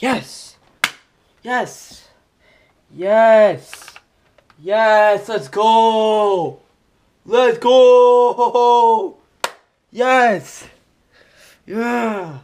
Yes! Yes! Yes! Yes! Let's go! Let's go! Yes! Yeah!